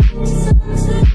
Something